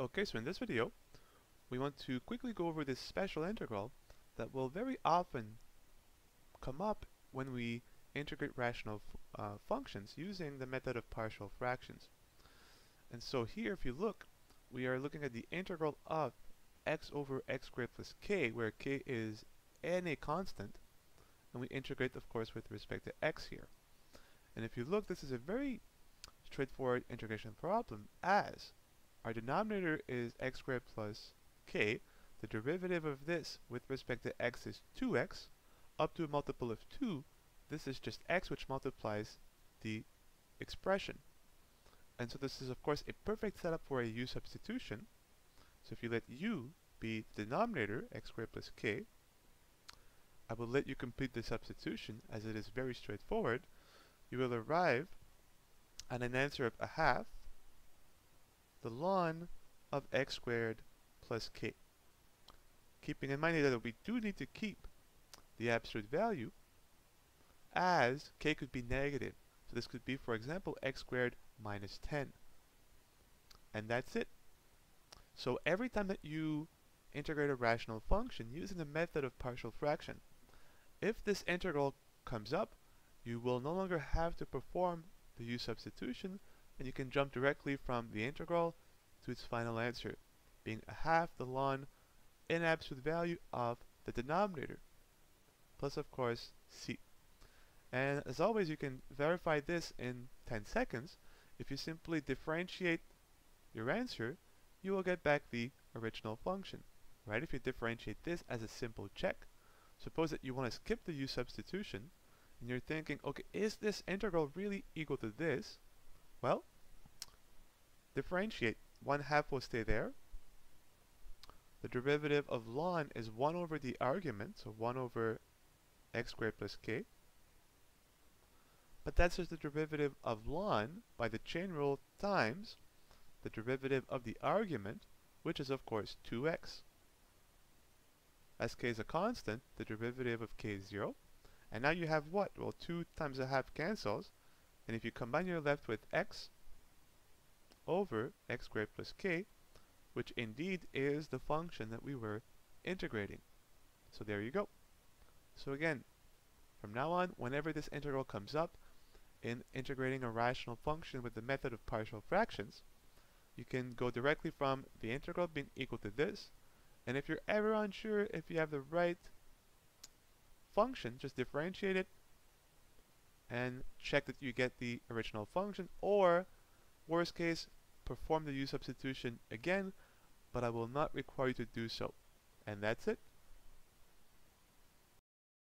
Okay, so in this video, we want to quickly go over this special integral that will very often come up when we integrate rational uh, functions using the method of partial fractions. And so here, if you look, we are looking at the integral of x over x squared plus k, where k is any constant, and we integrate, of course, with respect to x here. And if you look, this is a very straightforward integration problem, as our denominator is x squared plus k. The derivative of this with respect to x is 2x. Up to a multiple of 2, this is just x which multiplies the expression. And so this is of course a perfect setup for a u substitution. So if you let u be the denominator, x squared plus k, I will let you complete the substitution as it is very straightforward. You will arrive at an answer of a half the ln of x squared plus k. Keeping in mind that we do need to keep the absolute value as k could be negative. So this could be, for example, x squared minus 10. And that's it. So every time that you integrate a rational function using the method of partial fraction, if this integral comes up, you will no longer have to perform the u substitution, and you can jump directly from the integral to its final answer, being a half the ln in absolute value of the denominator, plus of course c. And as always, you can verify this in 10 seconds. If you simply differentiate your answer, you will get back the original function, right? If you differentiate this as a simple check, suppose that you want to skip the u substitution, and you're thinking, okay, is this integral really equal to this? Well, differentiate. 1 half will stay there. The derivative of ln is 1 over the argument, so 1 over x squared plus k. But that's just the derivative of ln by the chain rule times the derivative of the argument, which is of course 2x. As k is a constant, the derivative of k is 0. And now you have what? Well, 2 times a half cancels. And if you combine, you're left with x over x squared plus k, which indeed is the function that we were integrating. So there you go. So again, from now on, whenever this integral comes up in integrating a rational function with the method of partial fractions, you can go directly from the integral being equal to this, and if you're ever unsure if you have the right function, just differentiate it and check that you get the original function, or worst case, perform the u substitution again, but I will not require you to do so. And that's it.